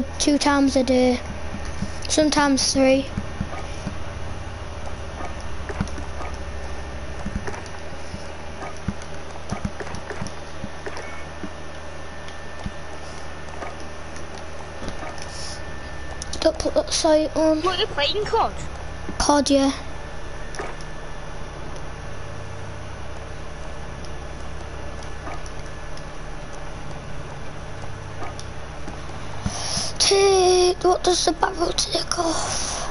upload two times a day, sometimes three. Put that site on. What are you playing COD? COD, yeah. Take, what does the barrel take off?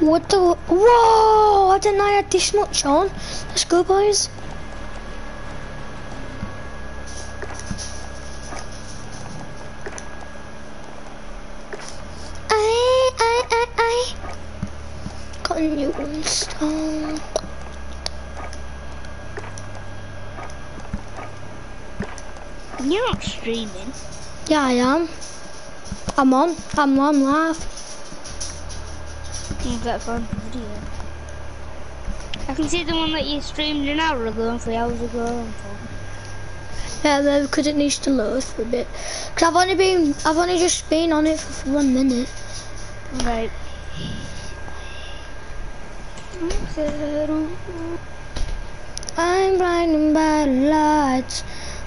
What the, whoa, I didn't know I had this much on. Let's go boys. I, I, I, I got a new install. You're not streaming. Yeah, I am. I'm on. I'm on live. You got a fun video. I can see the one that you streamed an hour ago and three hours ago. Yeah, but because it needs to load for a bit. Cause I've only been, I've only just been on it for one minute. Right. I'm blinded by lights.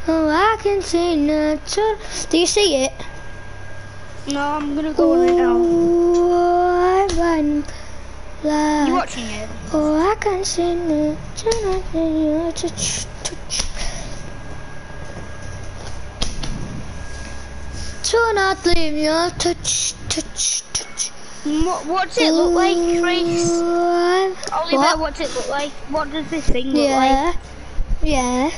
Oh, I can see nothing. Do you see it? No, I'm gonna go on it now. Oh, by. You watching it? Oh, I can see touch. Do not leave me. Touch, touch, touch. What, what's it look like, Trace? Oliver, What? what's it look like? What does this thing look Yeah. like? Yeah. Yeah.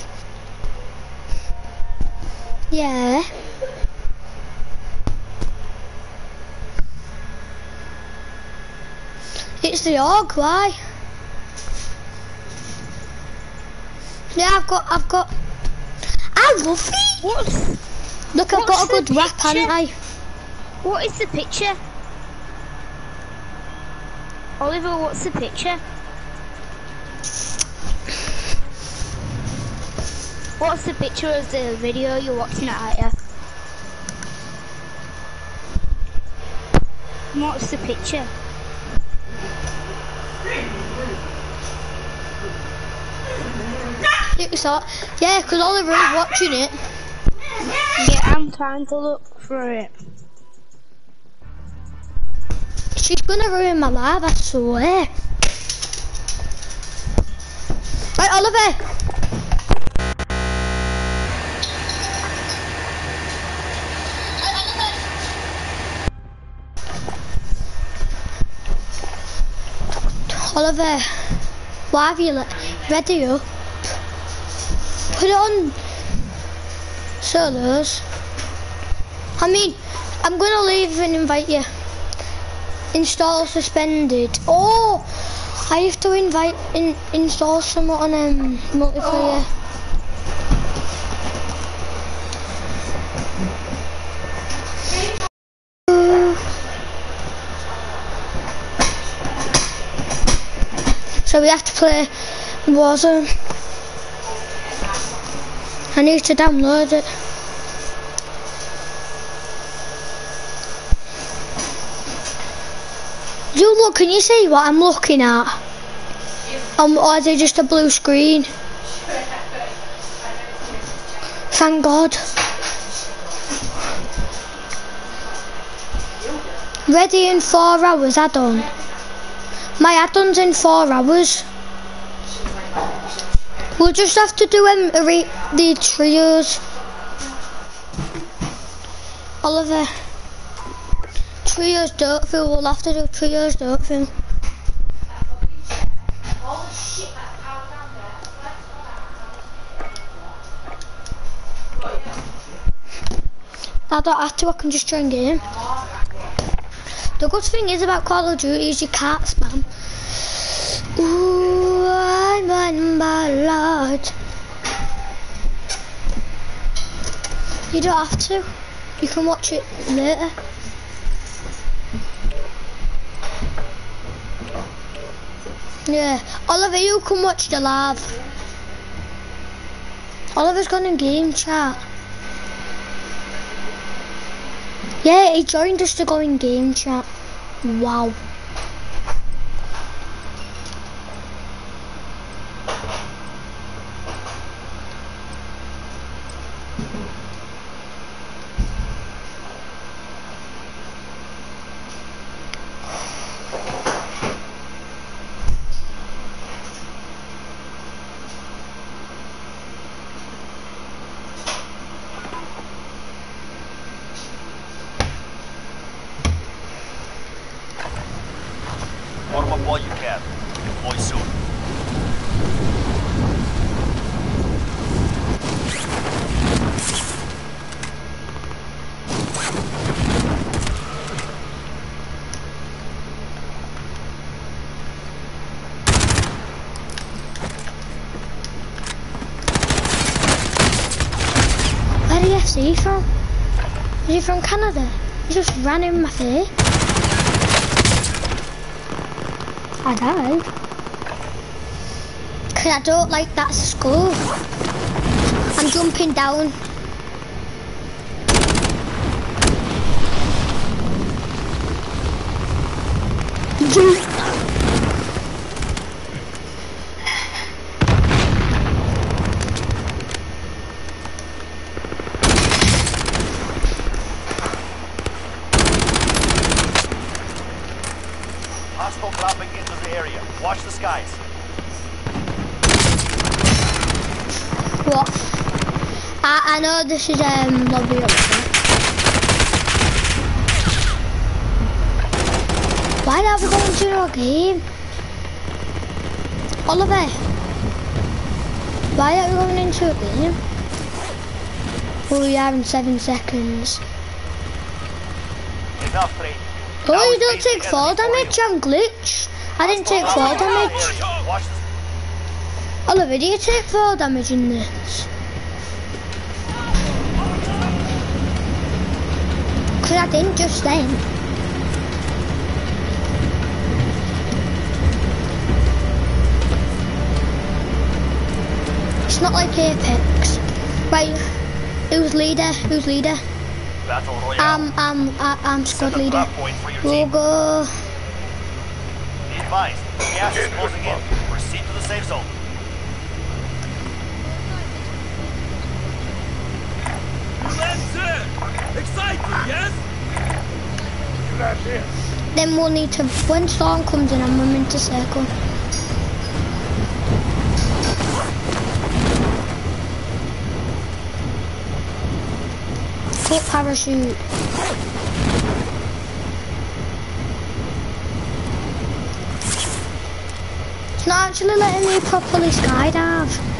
It's the org, why? Yeah, I've got, I've got, I love it. What's, Look, I've got a What's good rap, haven't I? what is the picture? Oliver, what's the picture? What's the picture of the video you're watching it at, yeah? What's the picture? It's hot. Yeah, because Oliver is watching it. Yeah, I'm trying to look for it. She's gonna ruin my life, I swear. Right, Oliver. Oliver, why have you let ready up? Put it on solos. I mean, I'm gonna leave and invite you. Install suspended. Oh, I have to invite in install someone on um, multiplayer. So we have to play Warzone. I need to download it. You look, can you see what I'm looking at? Um, or is it just a blue screen? Thank God. Ready in four hours, add-on. My add-on's in four hours. We'll just have to do um, the trios. Oliver. Trios don't feel we'll have to do trios don't feel. I don't have to, I can just join game. The good thing is about Call of Duty is you can't spam. Ooh, on my lord. You don't have to. You can watch it later. Yeah. Oliver, you can watch the live. Oliver's gone in game chat. Yeah, he joined us to go in game chat. Wow. Warm up while you can. Deploy soon. Where did you from? Is he from Canada? He just ran in my face. I died. Cause I don't like that skull. I'm jumping down. This is um lobby up there. Why are we going to a game? Oliver, why are we going into a game? Oh, we are in seven seconds. Enough. Oh, you don't take fall damage, I'm glitched. I didn't take fall damage. Oliver, do you take fall damage in this? Because I didn't just then. It's not like Apex. Right, who's leader? Who's leader? battle royale. I'm, I'm, I- I'm squad leader. drop point for your We'll go. Be advised. Gas is closing in. Proceed to the safe zone. That's it! Exciting, yes? Then we'll need to. When storm comes in, I'm running to circle. Cut parachute. It's not actually letting me properly skydive.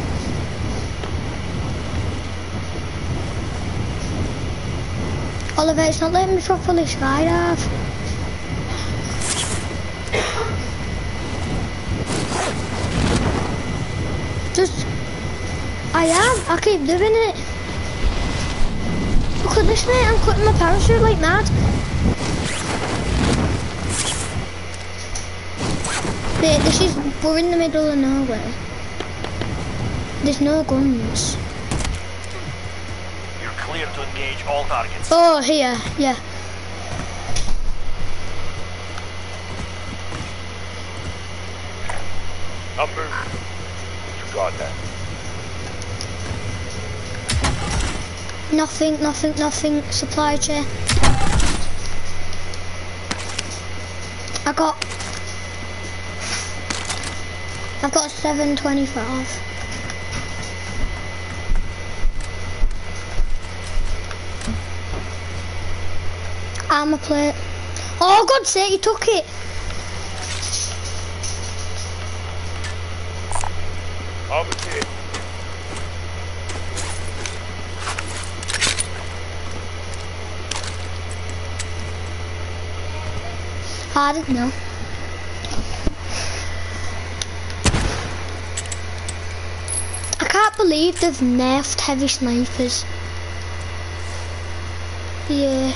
Oliver, it's not letting me properly skydive. Just, I am. I keep doing it. Look at this, mate. I'm cutting my parachute like mad. Mate, this is. We're in the middle of nowhere. There's no guns. Clear to engage all targets. Oh, here. Yeah. Number. You got that. Nothing, nothing, nothing. Supply chain. I got. I've got 725. Armor plate. Oh, God's sake, you took it. Kit. I didn't know. I can't believe they've nerfed heavy snipers. Yeah.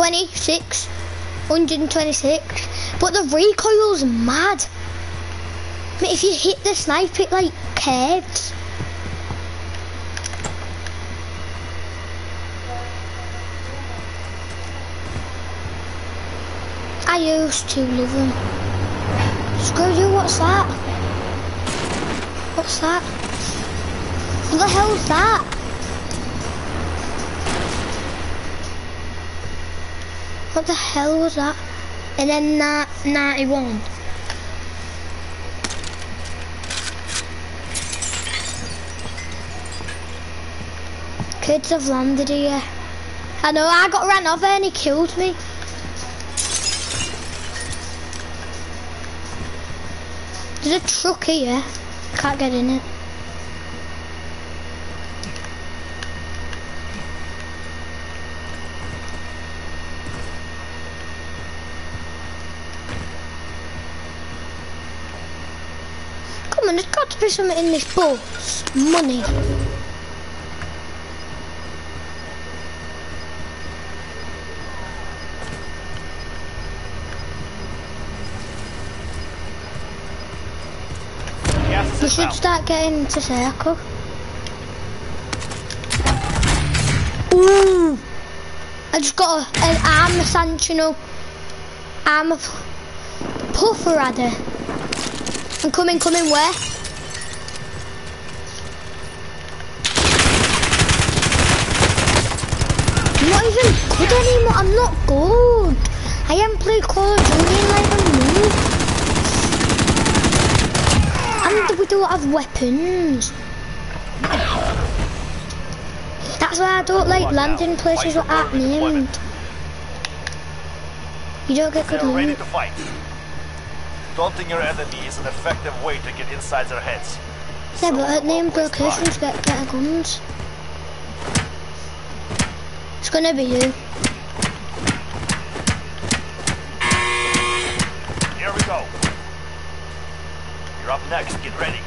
26. 126. But the recoil's mad. Mate, if you hit the sniper, it like caves. I used to live in. Screw you, what's that? What's that? What the hell's that? What the hell was that? And then that 91. Kids have landed here. I know, I got ran over and he killed me. There's a truck here. Can't get in it. Got to be something in this bus. Money. Gas We should start getting to circle. Ooh! I just got a, an armor sentinel. Armor puffer adder. I'm coming, coming where? Not even good anymore. I'm not good. I haven't played Call of Duty in like a month. And we don't have weapons. That's why I don't like landing places with that named. You don't get good ready loot. to fight. Daunting your enemy is an effective way to get inside their heads. Yeah, So, but at named locations get better guns. It's gonna be you. Here we go. You're up next. Get ready.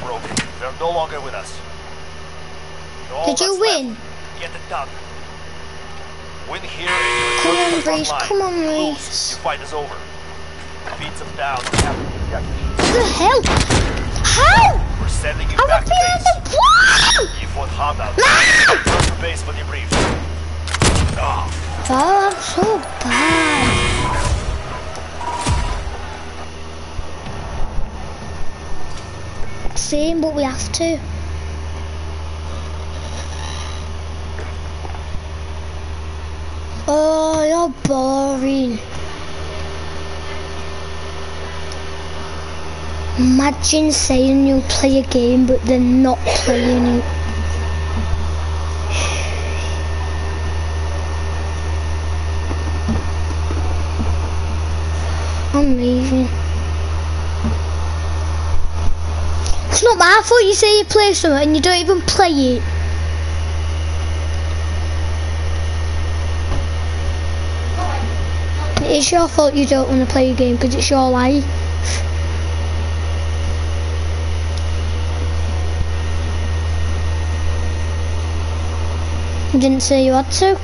Broken. They're no longer with us. All Did you win? Get it done. Win here Come on, Reese, come on, Reese. Your fight is over. Beat them down. The. What the hell? How? We're sending you I back to base. You fought hard out. Return to base for debrief. Ah. Oh, I'm so bad. Same, but we have to. Oh, you're boring. Imagine saying you'll play a game, but then not playing it. I'm leaving. It's not my fault you say you play something and you don't even play it. It's your fault you don't want to play a game because it's your life. Didn't say you had to.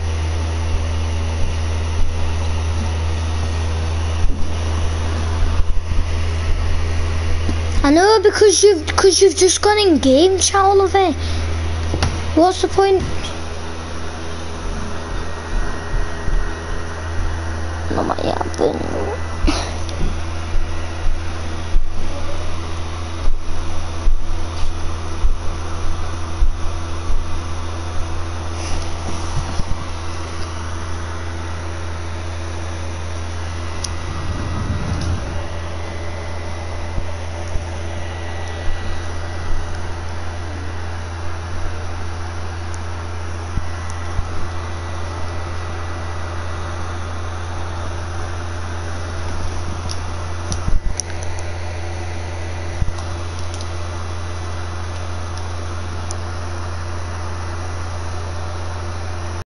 I know because you've because you've just gone in game chat all of it. What's the point?